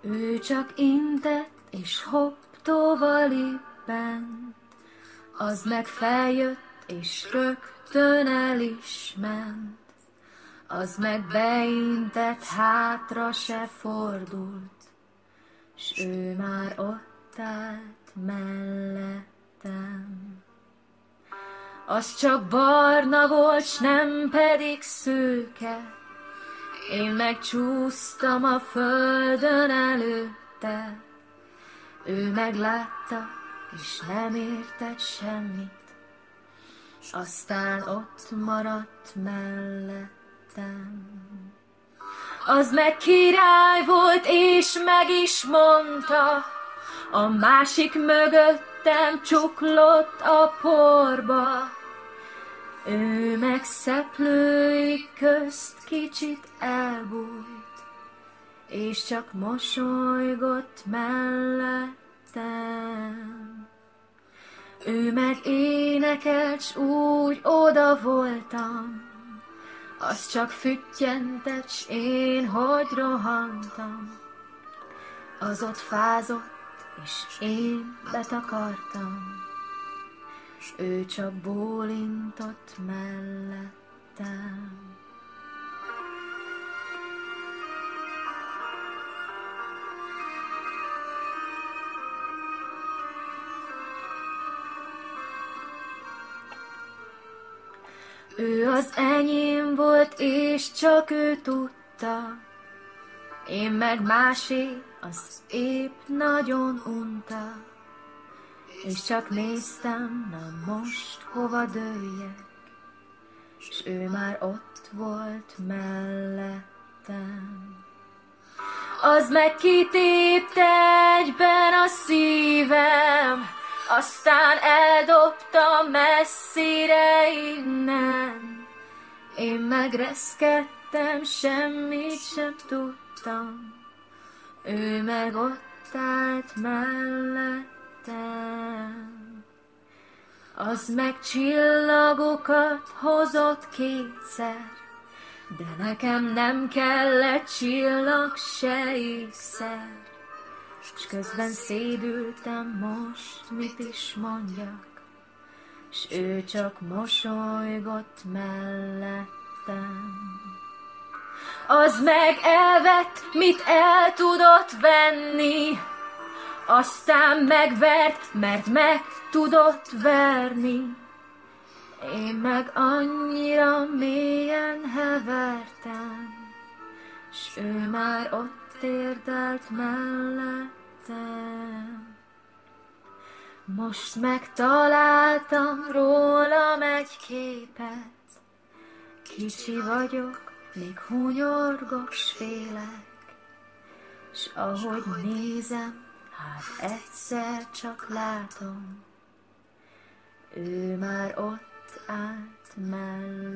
Ő csak intett, és hopp bent, az meg feljött, és rögtön el is ment. Az meg beintett, hátra se fordult, s ő már ott állt mellettem. Az csak barna volt, s nem pedig szőke, én megcsúsztam a földön előtte, ő meglátta, és nem értett semmit, aztán ott maradt mellettem. Az meg király volt, és meg is mondta, a másik mögöttem csuklott a porba. Ő meg szeplői közt kicsit elbújt, és csak mosolygott mellettem. Ő meg énekelt, s úgy oda voltam, az csak füttyentett, s én hogy rohantam. Az ott fázott, és én betakartam, ő csak bólintott mellettem. Ő az enyém volt, és csak ő tudta, én meg másé, az épp nagyon unta, és csak néztem, na most hova dőljek, s ő már ott volt mellettem. Az meg kitépte egyben a szívem, aztán eldobta messzire innen. Én megreszkedtem, semmit sem tudtam, ő meg ott állt mellettem. Az meg csillagokat hozott kétszer, de nekem nem kellett csillag se ékszer. S közben szédültem most, mit is mondjak, S ő csak mosolygott mellettem. Az meg elvett, mit el tudott venni, aztán megvert, mert meg tudott verni. Én meg annyira mélyen hevertem, s ő már ott érdelt mellett lettem. Most megtaláltam rólam egy képet, Kicsi vagyok, még hunyorgok, s félek, S ahogy nézem, hát egyszer csak látom, Ő már ott állt mellettem.